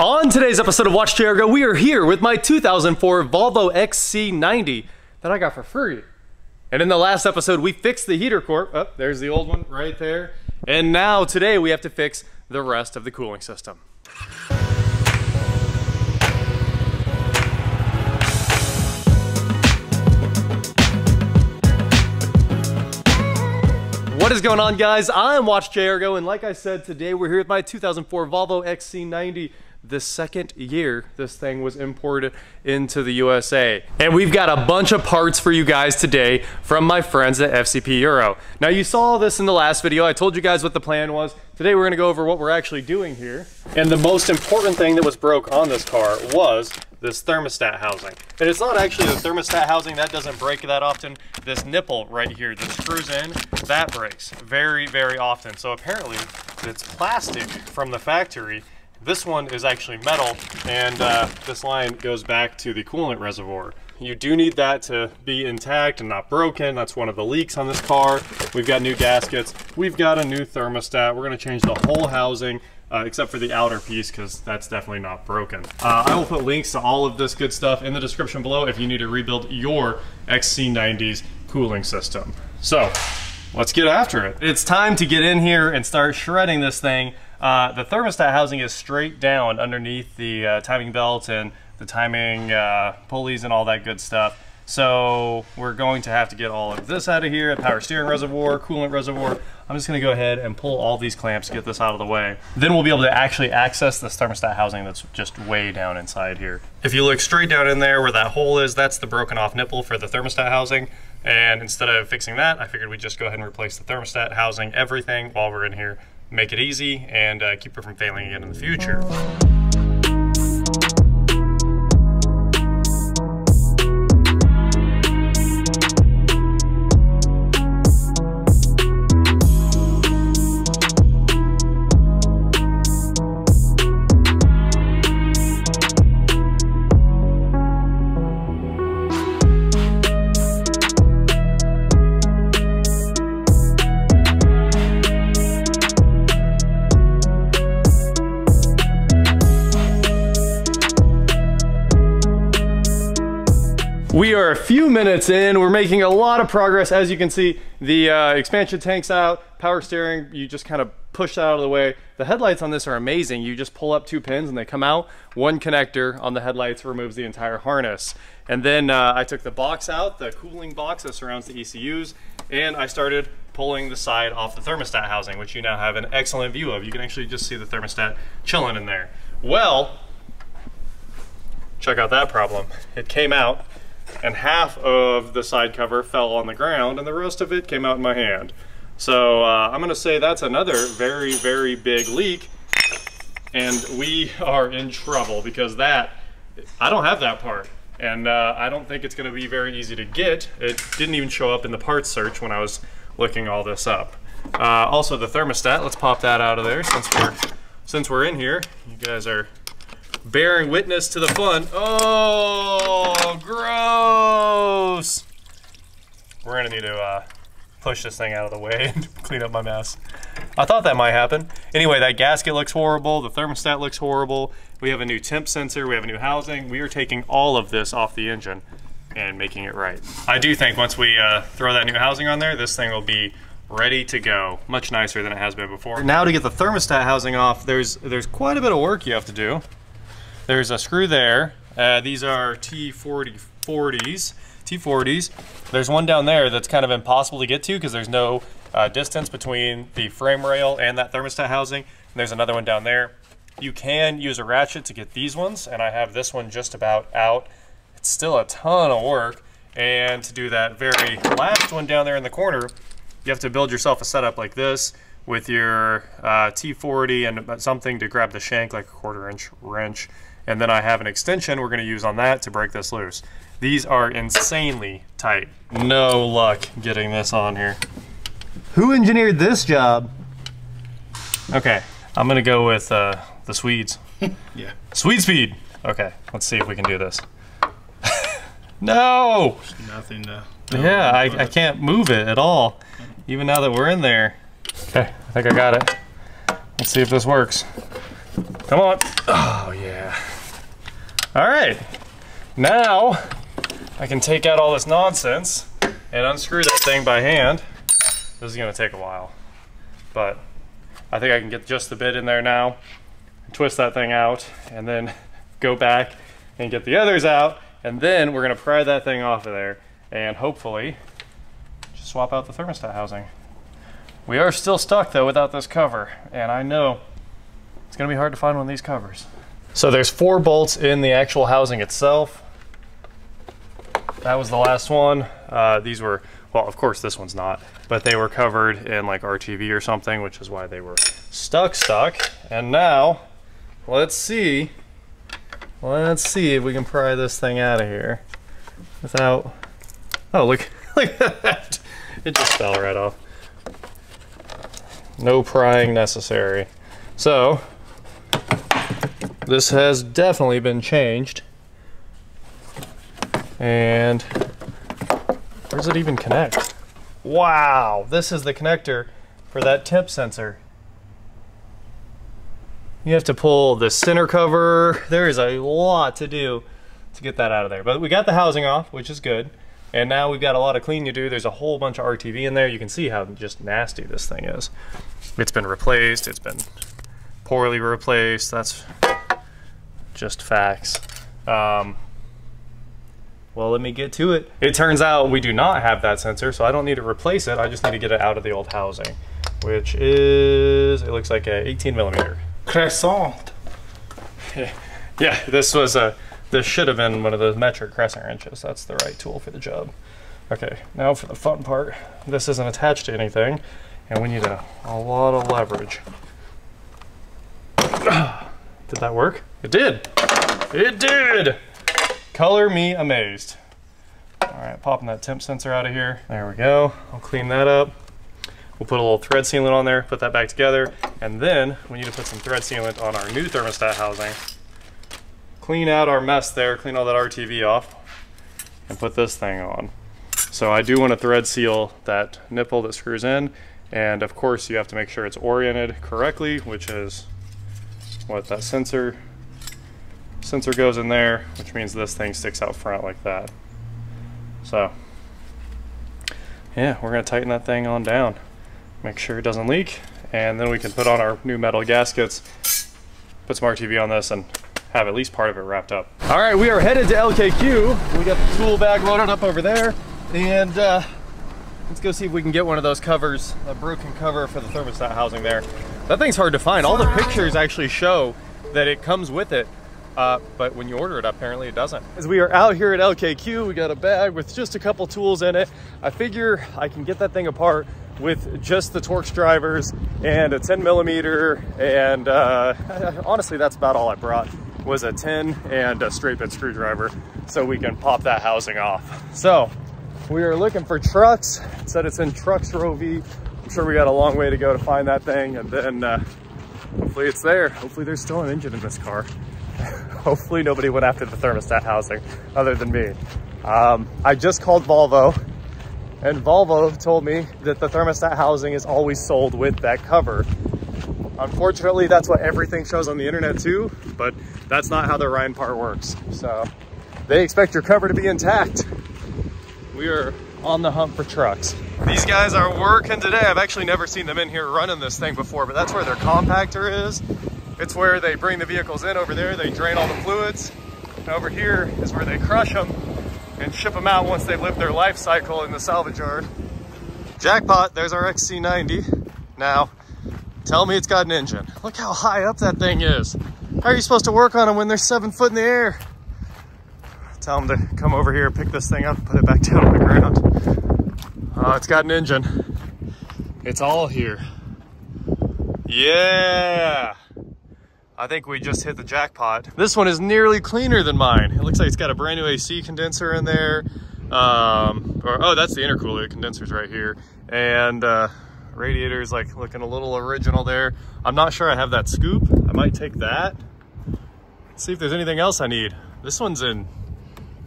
On today's episode of Watch JR Go, we are here with my 2004 Volvo XC90 that I got for free. And in the last episode, we fixed the heater core. Oh, there's the old one right there. And now today we have to fix the rest of the cooling system. What is going on guys? I'm Watch JR Go and like I said today we're here with my 2004 Volvo XC90 the second year this thing was imported into the USA. And we've got a bunch of parts for you guys today from my friends at FCP Euro. Now you saw this in the last video. I told you guys what the plan was. Today we're gonna go over what we're actually doing here. And the most important thing that was broke on this car was this thermostat housing. And it's not actually the thermostat housing, that doesn't break that often. This nipple right here that screws in, that breaks very, very often. So apparently it's plastic from the factory this one is actually metal and uh, this line goes back to the coolant reservoir. You do need that to be intact and not broken. That's one of the leaks on this car. We've got new gaskets. We've got a new thermostat. We're gonna change the whole housing uh, except for the outer piece because that's definitely not broken. Uh, I will put links to all of this good stuff in the description below if you need to rebuild your XC90's cooling system. So let's get after it. It's time to get in here and start shredding this thing. Uh, the thermostat housing is straight down underneath the uh, timing belt and the timing uh, pulleys and all that good stuff. So we're going to have to get all of this out of here, power steering reservoir, coolant reservoir. I'm just gonna go ahead and pull all these clamps, get this out of the way. Then we'll be able to actually access this thermostat housing that's just way down inside here. If you look straight down in there where that hole is, that's the broken off nipple for the thermostat housing. And instead of fixing that, I figured we'd just go ahead and replace the thermostat housing, everything while we're in here make it easy and uh, keep it from failing again in the future. We are a few minutes in. We're making a lot of progress. As you can see, the uh, expansion tank's out, power steering, you just kind of push that out of the way. The headlights on this are amazing. You just pull up two pins and they come out. One connector on the headlights removes the entire harness. And then uh, I took the box out, the cooling box that surrounds the ECUs, and I started pulling the side off the thermostat housing, which you now have an excellent view of. You can actually just see the thermostat chilling in there. Well, check out that problem. It came out and half of the side cover fell on the ground and the rest of it came out in my hand. So uh, I'm gonna say that's another very, very big leak and we are in trouble because that, I don't have that part and uh, I don't think it's gonna be very easy to get. It didn't even show up in the parts search when I was looking all this up. Uh, also the thermostat, let's pop that out of there since we're, since we're in here. You guys are bearing witness to the fun. Oh, gross. We're gonna need to uh, push this thing out of the way and clean up my mess. I thought that might happen. Anyway, that gasket looks horrible. The thermostat looks horrible. We have a new temp sensor. We have a new housing. We are taking all of this off the engine and making it right. I do think once we uh, throw that new housing on there, this thing will be ready to go. Much nicer than it has been before. Now to get the thermostat housing off, there's, there's quite a bit of work you have to do. There's a screw there. Uh, these are T40 40s, T40s. There's one down there that's kind of impossible to get to because there's no uh, distance between the frame rail and that thermostat housing. And there's another one down there. You can use a ratchet to get these ones, and I have this one just about out. It's still a ton of work. And to do that very last one down there in the corner, you have to build yourself a setup like this with your uh, T40 and something to grab the shank like a quarter inch wrench and then I have an extension we're gonna use on that to break this loose. These are insanely tight. No luck getting this on here. Who engineered this job? Okay, I'm gonna go with uh, the Swedes. yeah. Swede speed. Okay, let's see if we can do this. no! There's nothing to... Yeah, I, I can't move it at all, even now that we're in there. Okay, I think I got it. Let's see if this works. Come on. Oh, yeah. All right. Now, I can take out all this nonsense and unscrew that thing by hand. This is gonna take a while, but I think I can get just the bit in there now, twist that thing out, and then go back and get the others out, and then we're gonna pry that thing off of there, and hopefully just swap out the thermostat housing. We are still stuck though without this cover, and I know it's gonna be hard to find one of these covers. So there's four bolts in the actual housing itself. That was the last one. Uh, these were, well, of course this one's not, but they were covered in like RTV or something, which is why they were stuck stuck. And now, let's see, let's see if we can pry this thing out of here without, oh, look, look at that. It just fell right off. No prying necessary. So, this has definitely been changed. And where does it even connect? Wow, this is the connector for that temp sensor. You have to pull the center cover. There is a lot to do to get that out of there. But we got the housing off, which is good. And now we've got a lot of cleaning to do. There's a whole bunch of RTV in there. You can see how just nasty this thing is. It's been replaced. It's been poorly replaced. That's just facts. Um, well, let me get to it. It turns out we do not have that sensor, so I don't need to replace it. I just need to get it out of the old housing, which is, it looks like a 18 millimeter. Crescent. Yeah, this was a, this should have been one of those metric crescent wrenches. That's the right tool for the job. Okay, now for the fun part. This isn't attached to anything, and we need a, a lot of leverage. Did that work? It did. It did. Color me amazed. All right, popping that temp sensor out of here. There we go. I'll clean that up. We'll put a little thread sealant on there, put that back together, and then we need to put some thread sealant on our new thermostat housing. Clean out our mess there, clean all that RTV off, and put this thing on. So I do want to thread seal that nipple that screws in, and of course you have to make sure it's oriented correctly, which is what that sensor sensor goes in there, which means this thing sticks out front like that. So, yeah, we're gonna tighten that thing on down, make sure it doesn't leak, and then we can put on our new metal gaskets, put some RTV on this, and have at least part of it wrapped up. All right, we are headed to LKQ. We got the tool bag loaded up over there, and uh, let's go see if we can get one of those covers, a broken cover for the thermostat housing there. That thing's hard to find. All the pictures actually show that it comes with it, uh, but when you order it, apparently it doesn't. As we are out here at LKQ, we got a bag with just a couple tools in it. I figure I can get that thing apart with just the Torx drivers and a 10 millimeter. And uh, honestly, that's about all I brought was a 10 and a straight bit screwdriver so we can pop that housing off. So we are looking for trucks. It said it's in Trucks Row V. I'm sure we got a long way to go to find that thing and then uh, hopefully it's there. Hopefully there's still an engine in this car. Hopefully nobody went after the thermostat housing other than me. Um, I just called Volvo and Volvo told me that the thermostat housing is always sold with that cover. Unfortunately, that's what everything shows on the internet too, but that's not how the Rein part works. So they expect your cover to be intact. We are on the hunt for trucks. These guys are working today. I've actually never seen them in here running this thing before, but that's where their compactor is. It's where they bring the vehicles in over there. They drain all the fluids. And over here is where they crush them and ship them out once they've lived their life cycle in the salvage yard. Jackpot, there's our XC90. Now, tell me it's got an engine. Look how high up that thing is. How are you supposed to work on them when they're seven foot in the air? Tell them to come over here, pick this thing up, put it back down on the ground. Oh, it's got an engine. It's all here. Yeah. I think we just hit the jackpot. This one is nearly cleaner than mine. It looks like it's got a brand new AC condenser in there. Um, or, oh, that's the intercooler. The condenser's right here. And uh, radiator's like looking a little original there. I'm not sure I have that scoop. I might take that. Let's see if there's anything else I need. This one's in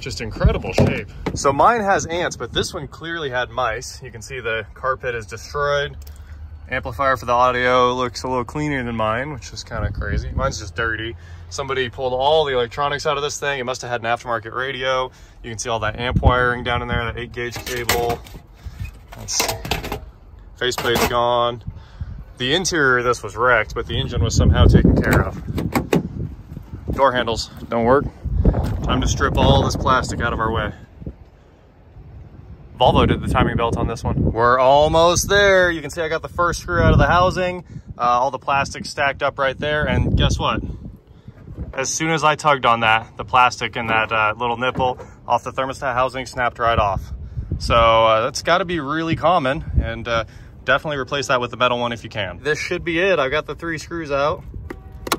just incredible shape. So mine has ants, but this one clearly had mice. You can see the carpet is destroyed Amplifier for the audio looks a little cleaner than mine, which is kind of crazy. Mine's just dirty. Somebody pulled all the electronics out of this thing. It must have had an aftermarket radio. You can see all that amp wiring down in there, that 8 gauge cable. Let's see. Faceplate's gone. The interior of this was wrecked, but the engine was somehow taken care of. Door handles don't work. Time to strip all this plastic out of our way. Volvo did the timing belt on this one. We're almost there. You can see I got the first screw out of the housing. Uh, all the plastic stacked up right there. And guess what? As soon as I tugged on that, the plastic in that uh, little nipple off the thermostat housing snapped right off. So uh, that's got to be really common. And uh, definitely replace that with the metal one if you can. This should be it. I've got the three screws out.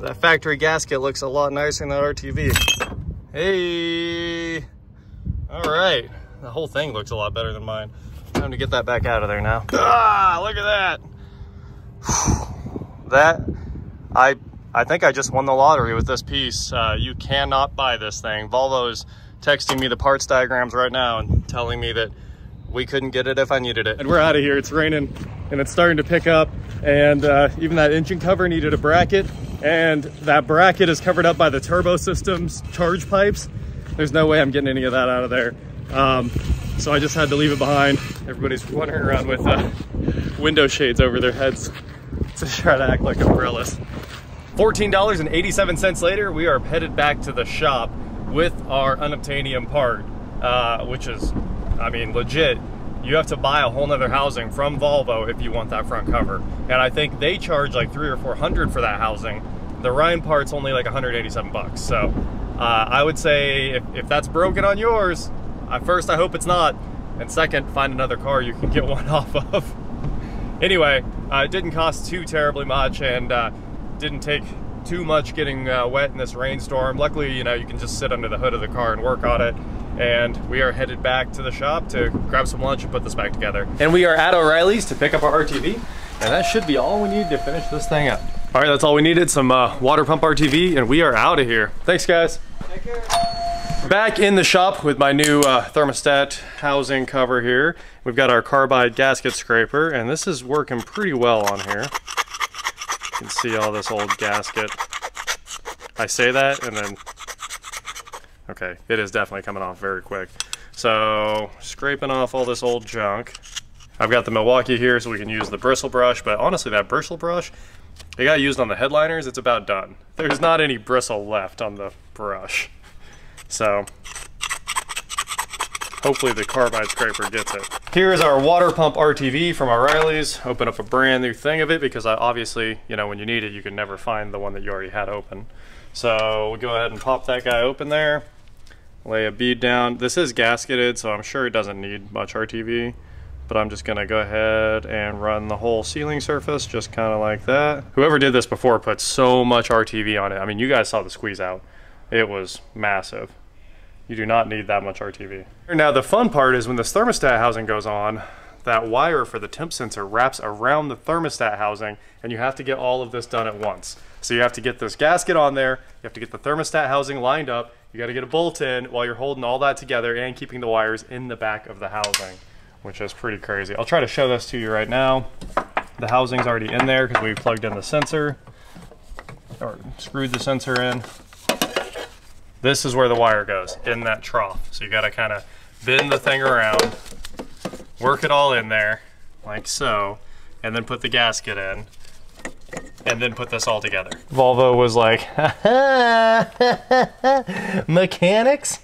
That factory gasket looks a lot nicer than that RTV. Hey, all right. The whole thing looks a lot better than mine. Time to get that back out of there now. Ah, look at that. that, I I think I just won the lottery with this piece. Uh, you cannot buy this thing. Volvo is texting me the parts diagrams right now and telling me that we couldn't get it if I needed it. And we're out of here. It's raining and it's starting to pick up. And uh, even that engine cover needed a bracket. And that bracket is covered up by the turbo systems charge pipes. There's no way I'm getting any of that out of there. Um, so I just had to leave it behind. Everybody's wandering around with uh, window shades over their heads to try to act like umbrellas. $14.87 later, we are headed back to the shop with our unobtainium part, uh, which is, I mean, legit. You have to buy a whole nother housing from Volvo if you want that front cover. And I think they charge like three or 400 for that housing. The Rein part's only like 187 bucks. So uh, I would say if, if that's broken on yours, at first, I hope it's not. And second, find another car you can get one off of. anyway, uh, it didn't cost too terribly much and uh, didn't take too much getting uh, wet in this rainstorm. Luckily, you know, you can just sit under the hood of the car and work on it. And we are headed back to the shop to grab some lunch and put this back together. And we are at O'Reilly's to pick up our RTV. And that should be all we need to finish this thing up. All right, that's all we needed, some uh, water pump RTV, and we are out of here. Thanks, guys. Take care. Back in the shop with my new uh, thermostat housing cover here. We've got our carbide gasket scraper, and this is working pretty well on here. You can see all this old gasket. I say that, and then, okay, it is definitely coming off very quick. So, scraping off all this old junk. I've got the Milwaukee here so we can use the bristle brush, but honestly that bristle brush, it got used on the headliners, it's about done. There's not any bristle left on the brush. So hopefully the carbide scraper gets it. Here is our water pump RTV from O'Reilly's. Open up a brand new thing of it because I obviously, you know, when you need it, you can never find the one that you already had open. So we'll go ahead and pop that guy open there. Lay a bead down. This is gasketed, so I'm sure it doesn't need much RTV. But I'm just gonna go ahead and run the whole sealing surface just kind of like that. Whoever did this before put so much RTV on it. I mean, you guys saw the squeeze out. It was massive. You do not need that much RTV. Now the fun part is when this thermostat housing goes on, that wire for the temp sensor wraps around the thermostat housing and you have to get all of this done at once. So you have to get this gasket on there, you have to get the thermostat housing lined up, you gotta get a bolt in while you're holding all that together and keeping the wires in the back of the housing, which is pretty crazy. I'll try to show this to you right now. The housing's already in there because we plugged in the sensor, or screwed the sensor in. This is where the wire goes, in that trough. So you gotta kind of bend the thing around, work it all in there, like so, and then put the gasket in, and then put this all together. Volvo was like, mechanics?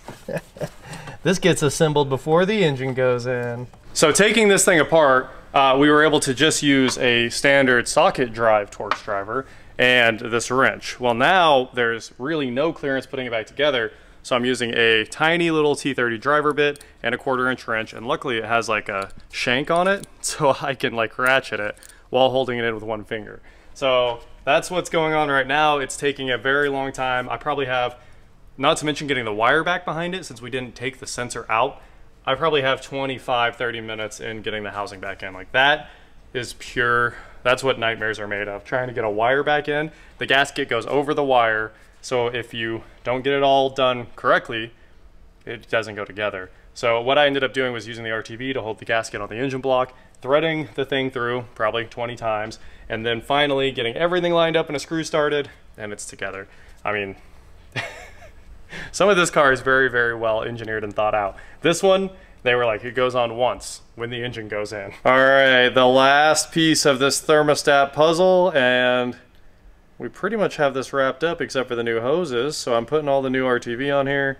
this gets assembled before the engine goes in. So taking this thing apart, uh, we were able to just use a standard socket drive Torx driver and this wrench. Well, now there's really no clearance putting it back together. So I'm using a tiny little T30 driver bit and a quarter inch wrench. And luckily it has like a shank on it. So I can like ratchet it while holding it in with one finger. So that's what's going on right now. It's taking a very long time. I probably have, not to mention getting the wire back behind it since we didn't take the sensor out. I probably have 25, 30 minutes in getting the housing back in. Like that is pure that's what nightmares are made of. Trying to get a wire back in, the gasket goes over the wire, so if you don't get it all done correctly, it doesn't go together. So what I ended up doing was using the RTV to hold the gasket on the engine block, threading the thing through probably 20 times, and then finally getting everything lined up and a screw started, and it's together. I mean, some of this car is very, very well engineered and thought out. This one, they were like, it goes on once when the engine goes in. All right, the last piece of this thermostat puzzle, and we pretty much have this wrapped up except for the new hoses. So I'm putting all the new RTV on here,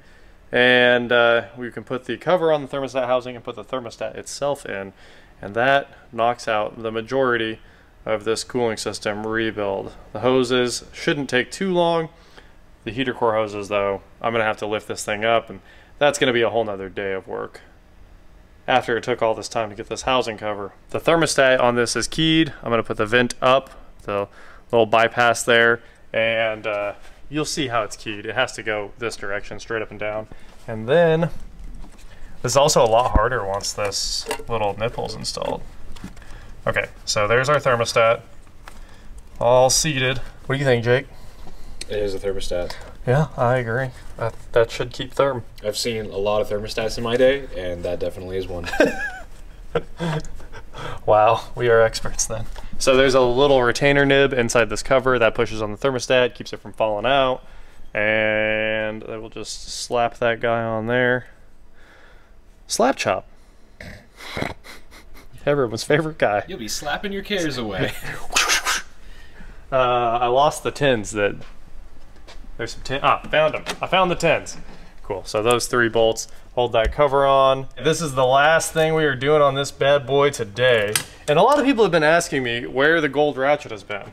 and uh, we can put the cover on the thermostat housing and put the thermostat itself in, and that knocks out the majority of this cooling system rebuild. The hoses shouldn't take too long. The heater core hoses though, I'm gonna have to lift this thing up and that's gonna be a whole nother day of work after it took all this time to get this housing cover. The thermostat on this is keyed. I'm gonna put the vent up, the little bypass there, and uh, you'll see how it's keyed. It has to go this direction, straight up and down. And then, this is also a lot harder once this little nipple's installed. Okay, so there's our thermostat, all seated. What do you think, Jake? It is a thermostat. Yeah, I agree. That, that should keep therm. I've seen a lot of thermostats in my day, and that definitely is one. Wow, we are experts then. So there's a little retainer nib inside this cover that pushes on the thermostat, keeps it from falling out. And I will just slap that guy on there. Slap chop. Everyone's favorite guy. You'll be slapping your cares away. Uh, I lost the tins that. There's some tin. Ah, found them. I found the tins. Cool. So those three bolts hold that cover on. This is the last thing we are doing on this bad boy today. And a lot of people have been asking me where the gold ratchet has been.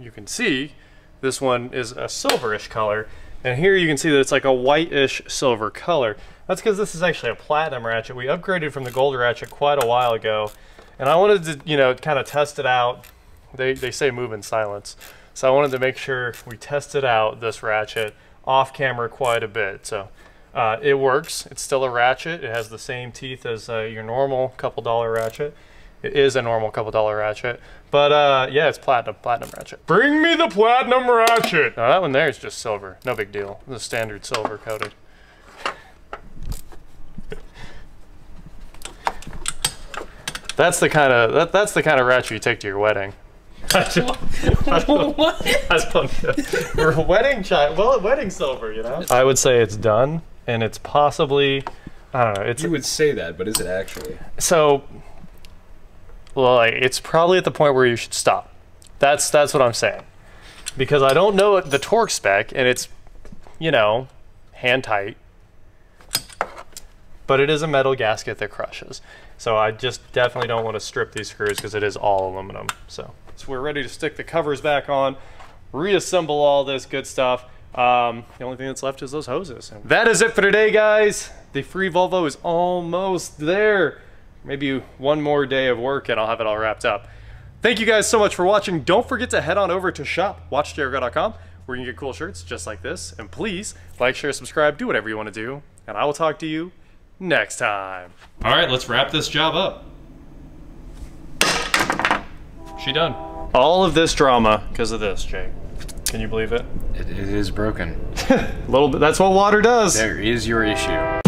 You can see this one is a silverish color. And here you can see that it's like a whitish silver color. That's because this is actually a platinum ratchet. We upgraded from the gold ratchet quite a while ago. And I wanted to, you know, kind of test it out. They, they say move in silence. So I wanted to make sure we tested out this ratchet off camera quite a bit. So uh, it works. It's still a ratchet. It has the same teeth as uh, your normal couple dollar ratchet. It is a normal couple dollar ratchet. But uh, yeah, it's platinum, platinum ratchet. Bring me the platinum ratchet! Now that one there is just silver. No big deal. The standard silver coated. That's the kind of that, that's the kind of ratchet you take to your wedding. I don't, I don't, I don't know. We're wedding child. Well, wedding silver, you know. I would say it's done, and it's possibly, I don't know. It's you would say that, but is it actually? so. Well, like, it's probably at the point where you should stop. That's that's what I'm saying, because I don't know the torque spec, and it's, you know, hand tight. But it is a metal gasket that crushes. So I just definitely don't want to strip these screws because it is all aluminum. So, so we're ready to stick the covers back on, reassemble all this good stuff. Um, the only thing that's left is those hoses. That is it for today, guys. The free Volvo is almost there. Maybe one more day of work and I'll have it all wrapped up. Thank you guys so much for watching. Don't forget to head on over to shop.watchjrgo.com where you can get cool shirts just like this. And please like, share, subscribe, do whatever you want to do. And I will talk to you next time. All right, let's wrap this job up. She done. All of this drama because of this, Jake. Can you believe it? It, it is broken. A little bit. That's what water does. There is your issue.